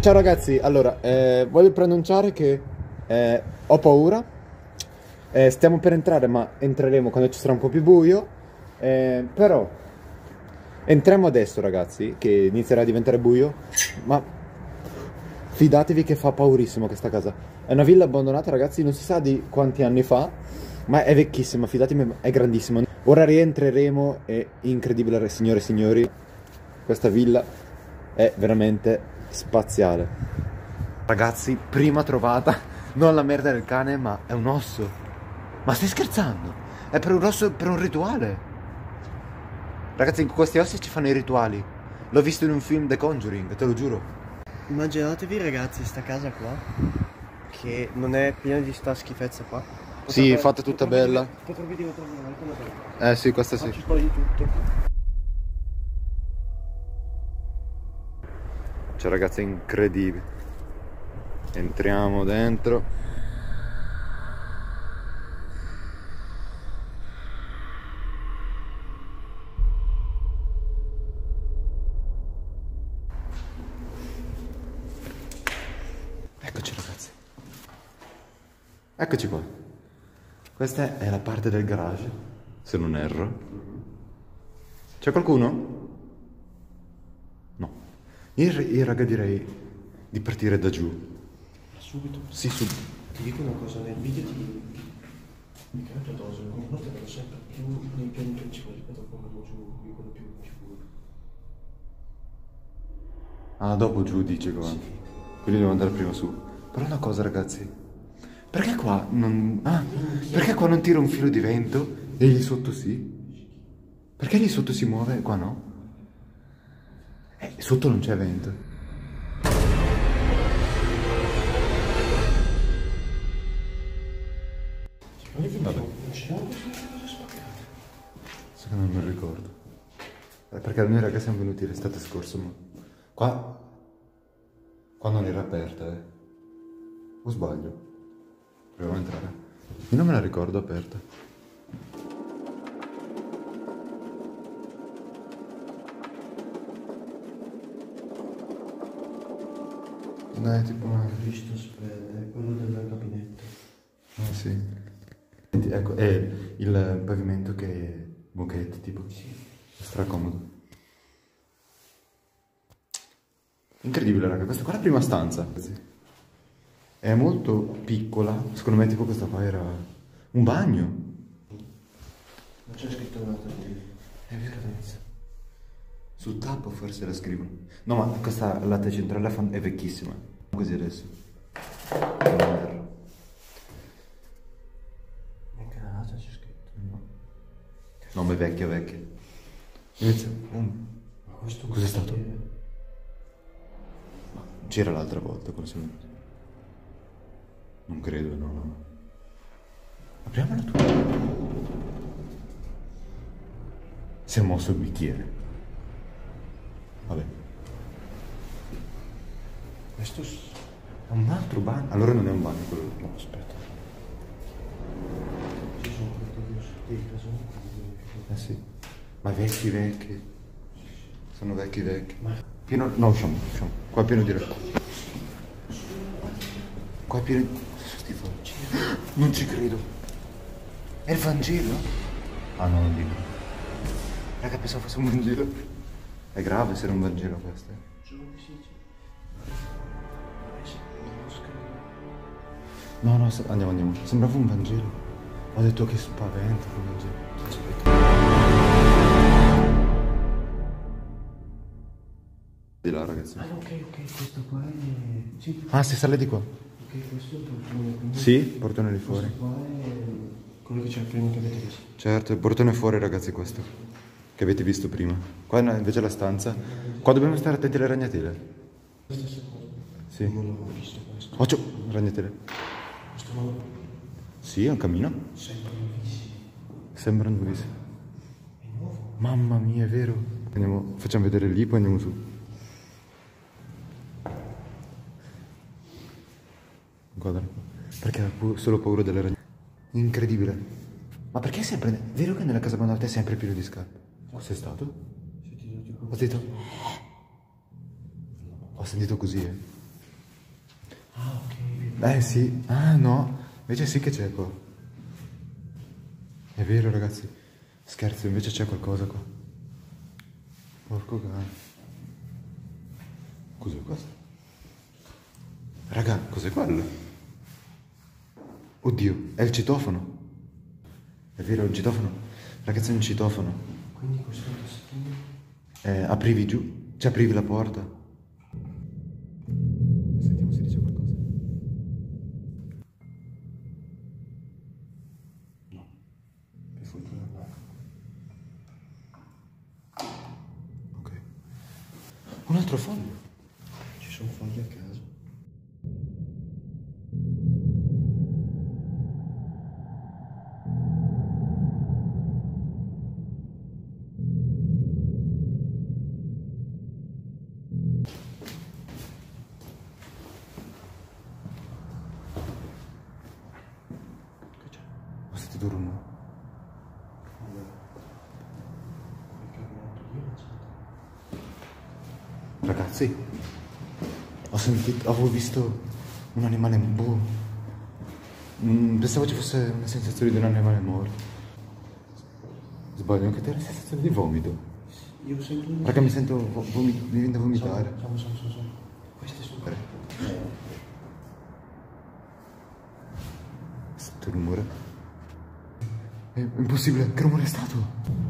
Ciao ragazzi, allora, eh, voglio preannunciare che eh, ho paura. Eh, stiamo per entrare, ma entreremo quando ci sarà un po' più buio. Eh, però entriamo adesso, ragazzi, che inizierà a diventare buio. Ma fidatevi che fa paurissimo questa casa. È una villa abbandonata, ragazzi, non si sa di quanti anni fa, ma è vecchissima, fidatemi, è grandissima. Ora rientreremo, è incredibile, signore e signori. Questa villa è veramente spaziale. Ragazzi, prima trovata, non la merda del cane, ma è un osso. Ma stai scherzando? È per un osso, per un rituale. Ragazzi, questi ossi ci fanno i rituali. L'ho visto in un film The Conjuring, te lo giuro. Immaginatevi ragazzi sta casa qua, che non è piena di sta schifezza qua. Sì, fatta tutta bella. Potrebbe diventare una bella. Eh sì, questa sì. Faccio di tutto. Cioè ragazzi è incredibile. Entriamo dentro. Eccoci ragazzi. Eccoci qua. Questa è la parte del garage, se non erro. C'è qualcuno? Io, io raga direi di partire da giù. Subito? Sì, subito. Ti dico una cosa, nel video ti, mi cambia addosso, le comporte vanno sempre più nei piani principali, vedo come giù, io quello più sicuro. Ah, dopo giù dice qua. Sì. Quindi devo andare prima su. Però una cosa ragazzi, perché qua non... Ah, perché qua non tira un filo di vento e lì sotto sì? Perché lì sotto si muove e qua no? Eh, sotto non c'è vento. Vabbè. Secondo me non ricordo. Eh, perché noi ragazzi siamo venuti l'estate scorsa, ma qua... Qua non era aperta, eh. O sbaglio? Proviamo a entrare. Io non me la ricordo aperta. Non è tipo una... Cristo spread, è quello del gabinetto. Ah sì. Ecco, è il pavimento che è moquette, tipo. Sì. È stracomodo. Incredibile, raga. Questa qua è la prima stanza. È molto piccola. Secondo me tipo questa qua era un bagno. Non c'è scritto nada di... È vero. Sul tappo forse la scrivono. No, ma questa latte centrale è vecchissima. Così adesso. Neanche la data c'è scritto. No. No, ma è vecchia, vecchia. Inizia. Um. Ma questo cos'è stato? C'era l'altra volta, forse. Non credo, no, no. Apriamola tu. Si è mosso il bicchiere. Vabbè. Questo è un altro bagno. Allora non è un bagno quello. No, aspetta. Ci sono. Eh sì. Ma vecchi vecchi. Sono vecchi vecchi. Ma... Pieno... No, usciamo, usciamo. Qua è pieno di... Qua è pieno di... Non ci credo. È il Vangelo? Ah no, non dico. Raga, pensavo fosse un Vangelo. È grave se non Vangelo questo. No, no, andiamo, andiamo. Sembrava un Vangelo. Ho detto che spavento un Vangelo. Di là, ragazzi. Ah, ok, ok, questo qua è... Sì. Ah, si sale di qua. Ok, questo è il portone. Quindi... Sì, portone lì fuori. Questo qua è quello che c'è prima che avete visto. Certo, il portone fuori, ragazzi, questo che avete visto prima. Qua invece la stanza. Qua dobbiamo stare attenti alle ragnatele. Sì. Non l'avevo visto questo. Occhio, ragnatele. Non Sì, è un cammino. Sembrano nuovissimi. Sembrano nuovissimi. È nuovo. Mamma mia, è vero. Andiamo, facciamo vedere lì, poi andiamo su. Guarda, perché ha solo paura delle ragnatele. Incredibile. Ma perché sempre... Vero che nella casa abbandonata è sempre pieno di scarpe? Cos'è stato? Ho sentito... Ho sentito così, eh. Ah, ok. Eh sì, ah no, invece sì che c'è qua. È vero ragazzi, scherzo, invece c'è qualcosa qua. Porco cane. Cos'è questo? Raga, cos'è quello? Oddio, è il citofono. È vero, è un citofono. Ragazzi, è un citofono. Quindi questo è tastino. Eh, aprivi giù, cioè aprivi la porta. Un altro foglio. Ci sono fogli a caso. Che c'è? Ho sentito rumore. Allora. Qualche armato io non sento. Ragazzi, ho sentito, avevo visto un animale boh. Mm, pensavo ci fosse una sensazione di un animale morto. Sbaglio anche te la sensazione di vomito. Io sento un... Raga, mi sento vo- vomi- mi viene da vomitare. Sono, sono, sono, sono. Queste sono... Sento rumore. È impossibile, che rumore è stato?